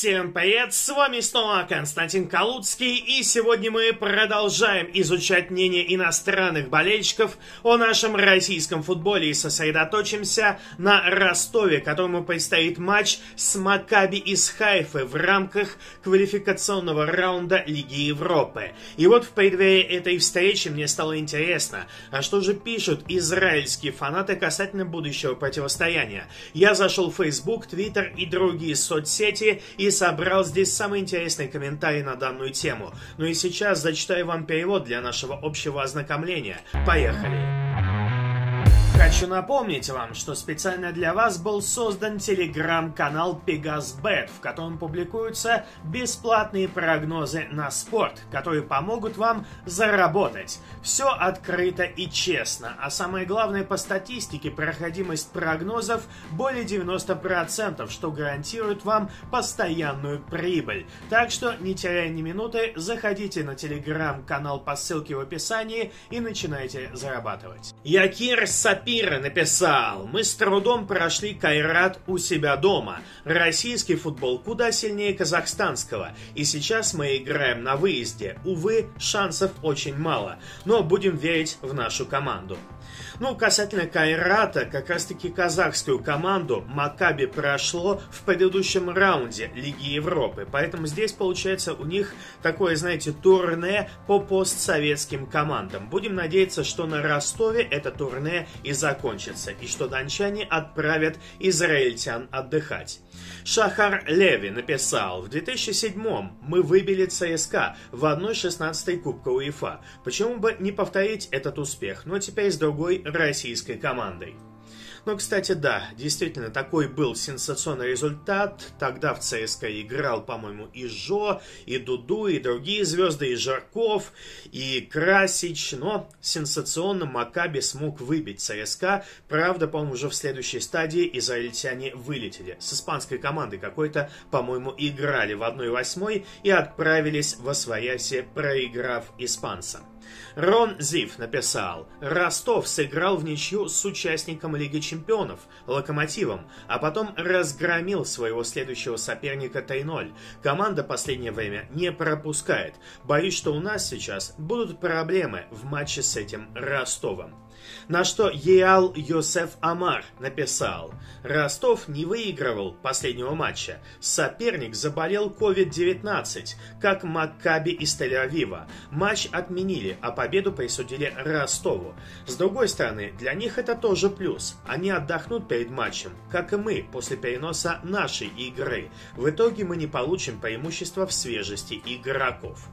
Всем привет, с вами снова Константин Калуцкий, и сегодня мы продолжаем изучать мнение иностранных болельщиков о нашем российском футболе и сосредоточимся на Ростове, которому предстоит матч с Макаби из Хайфы в рамках квалификационного раунда Лиги Европы. И вот в преддверии этой встречи мне стало интересно, а что же пишут израильские фанаты касательно будущего противостояния. Я зашел в Facebook, Twitter и другие соцсети и собрал здесь самые интересные комментарии на данную тему. Ну и сейчас зачитаю вам перевод для нашего общего ознакомления. Поехали! Хочу напомнить вам, что специально для вас был создан телеграм-канал PegasBet, в котором публикуются бесплатные прогнозы на спорт, которые помогут вам заработать. Все открыто и честно, а самое главное по статистике проходимость прогнозов более 90%, что гарантирует вам постоянную прибыль. Так что, не теряя ни минуты, заходите на телеграм-канал по ссылке в описании и начинайте зарабатывать. Якир Сапи Мира написал, мы с трудом прошли Кайрат у себя дома. Российский футбол куда сильнее казахстанского. И сейчас мы играем на выезде. Увы, шансов очень мало. Но будем верить в нашу команду. Ну, касательно Кайрата, как раз-таки казахскую команду Макаби прошло в предыдущем раунде Лиги Европы. Поэтому здесь получается у них такое, знаете, турне по постсоветским командам. Будем надеяться, что на Ростове это турне и закончится, и что дончане отправят израильтян отдыхать. Шахар Леви написал, в 2007-м мы выбили ЦСКА в 1-16 Кубка УЕФА. Почему бы не повторить этот успех, но теперь с другой российской командой? Но, кстати, да, действительно, такой был сенсационный результат. Тогда в ЦСКА играл, по-моему, и Жо, и Дуду, и другие звезды, и Жарков, и Красич. Но сенсационно Макаби смог выбить ЦСКА. Правда, по-моему, уже в следующей стадии израильтяне вылетели. С испанской командой какой-то, по-моему, играли в 1-8 и отправились в Освояси, проиграв испанцам. Рон Зив написал, Ростов сыграл в ничью с участником Лиги Чемпионов, Локомотивом, а потом разгромил своего следующего соперника 3-0. Команда последнее время не пропускает. Боюсь, что у нас сейчас будут проблемы в матче с этим Ростовом. На что Еал Йосеф Амар написал, Ростов не выигрывал последнего матча. Соперник заболел COVID-19, как Маккаби из Тель-Авива. Матч отменили, а победу присудили Ростову. С другой стороны, для них это тоже плюс. Они отдохнут перед матчем, как и мы после переноса нашей игры. В итоге мы не получим преимущества в свежести игроков.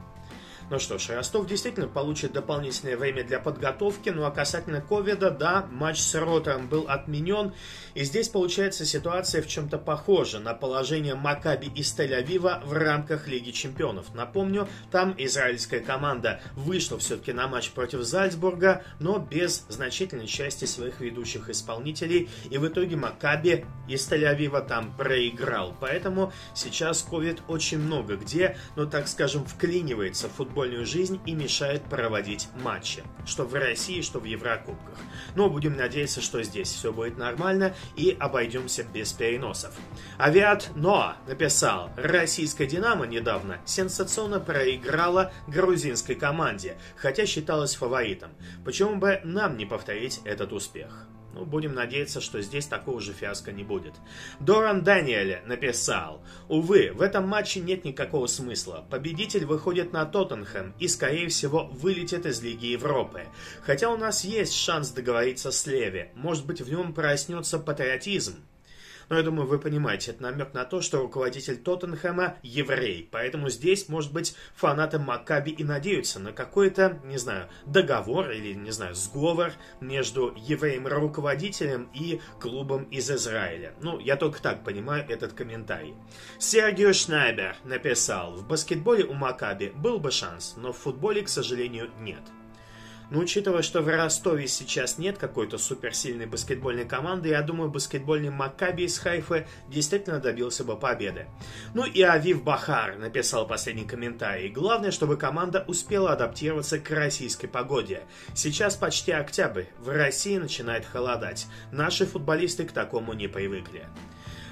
Ну что ж, Ростов действительно получит дополнительное время для подготовки, ну а касательно ковида, да, матч с Ротором был отменен, и здесь получается ситуация в чем-то похожа на положение Макаби из Тель-Авива в рамках Лиги Чемпионов. Напомню, там израильская команда вышла все-таки на матч против Зальцбурга, но без значительной части своих ведущих исполнителей, и в итоге Макаби из Тель-Авива там проиграл. Поэтому сейчас ковид очень много где, ну так скажем, вклинивается в футбол футбольную жизнь и мешает проводить матчи. Что в России, что в Еврокубках. Но будем надеяться, что здесь все будет нормально и обойдемся без переносов. Авиат Ноа написал, российская «Динамо» недавно сенсационно проиграла грузинской команде, хотя считалась фаворитом. Почему бы нам не повторить этот успех? Ну, будем надеяться, что здесь такого же фиаско не будет. Доран Даниэль написал, «Увы, в этом матче нет никакого смысла. Победитель выходит на Тоттенхэм и, скорее всего, вылетит из Лиги Европы. Хотя у нас есть шанс договориться с Леви. Может быть, в нем проснется патриотизм. Но я думаю, вы понимаете, это намек на то, что руководитель Тоттенхэма еврей. Поэтому здесь, может быть, фанаты Маккаби и надеются на какой-то, не знаю, договор или, не знаю, сговор между евреем-руководителем и клубом из Израиля. Ну, я только так понимаю этот комментарий. Сергио Шнайбер написал, в баскетболе у Макаби был бы шанс, но в футболе, к сожалению, нет. Но учитывая, что в Ростове сейчас нет какой-то суперсильной баскетбольной команды, я думаю, баскетбольный Маккаби из Хайфы действительно добился бы победы. Ну и Авив Бахар написал последний комментарий. Главное, чтобы команда успела адаптироваться к российской погоде. Сейчас почти октябрь, в России начинает холодать. Наши футболисты к такому не привыкли.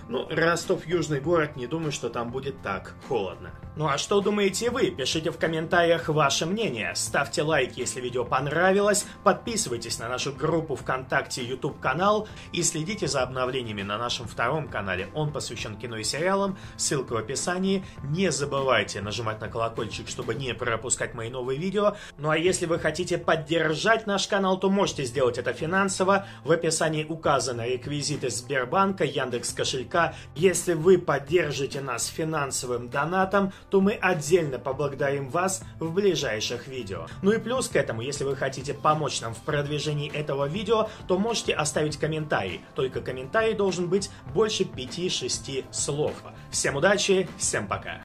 Ну, Ростов южный город, не думаю, что там будет так холодно. Ну а что думаете вы? Пишите в комментариях ваше мнение. Ставьте лайк, если видео понравилось. Подписывайтесь на нашу группу ВКонтакте, YouTube канал и следите за обновлениями на нашем втором канале. Он посвящен кино и сериалам. Ссылка в описании. Не забывайте нажимать на колокольчик, чтобы не пропускать мои новые видео. Ну а если вы хотите поддержать наш канал, то можете сделать это финансово. В описании указаны реквизиты Сбербанка, Яндекс кошелька. Если вы поддержите нас финансовым донатом, то мы отдельно поблагодарим вас в ближайших видео. Ну и плюс к этому, если вы хотите помочь нам в продвижении этого видео, то можете оставить комментарий. Только комментарий должен быть больше 5-6 слов. Всем удачи, всем пока!